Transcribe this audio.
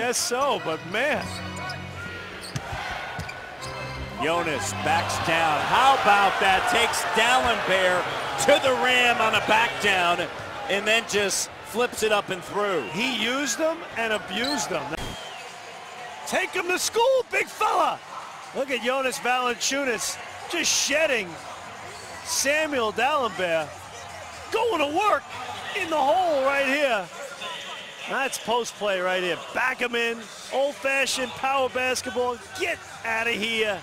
guess so, but man. Jonas backs down. How about that? Takes Dalembert to the rim on a back down and then just flips it up and through. He used them and abused them. Take him to school, big fella. Look at Jonas Valanciunas just shedding Samuel Dalembert. Going to work in the hole right here. That's post play right here. Back him in. Old-fashioned power basketball. Get out of here.